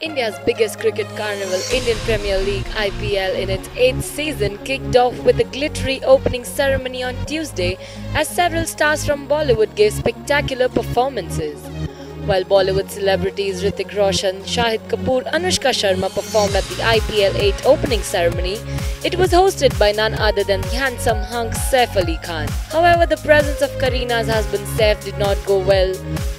India's biggest cricket carnival, Indian Premier League IPL, in its eighth season, kicked off with a glittery opening ceremony on Tuesday as several stars from Bollywood gave spectacular performances. While Bollywood celebrities Hrithik Roshan, Shahid Kapoor, Anushka Sharma performed at the IPL 8 opening ceremony, it was hosted by none other than the handsome hunk Saif Ali Khan. However, the presence of Kareena's husband Saif did not go well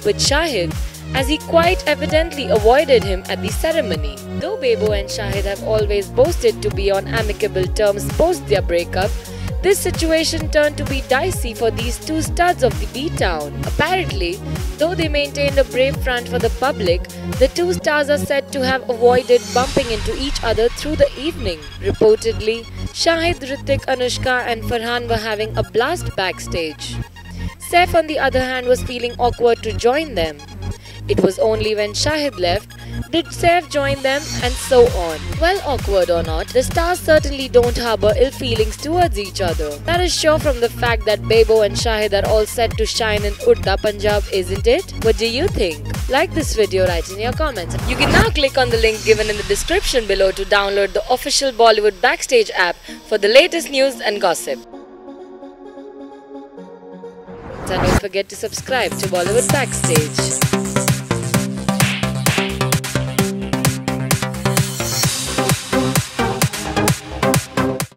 with Shahid as he quite evidently avoided him at the ceremony. Though Bebo and Shahid have always boasted to be on amicable terms post their breakup, this situation turned to be dicey for these two studs of the B-town. Apparently, though they maintained a brave front for the public, the two stars are said to have avoided bumping into each other through the evening. Reportedly, Shahid, Hrithik, Anushka and Farhan were having a blast backstage. Saif on the other hand was feeling awkward to join them. It was only when Shahid left did Saif join them and so on. Well, awkward or not, the stars certainly don't harbour ill feelings towards each other. That is sure from the fact that Bebo and Shahid are all set to shine in Udta Punjab, isn't it? What do you think? Like this video, write in your comments. You can now click on the link given in the description below to download the official Bollywood Backstage app for the latest news and gossip. And don't forget to subscribe to Bollywood Backstage.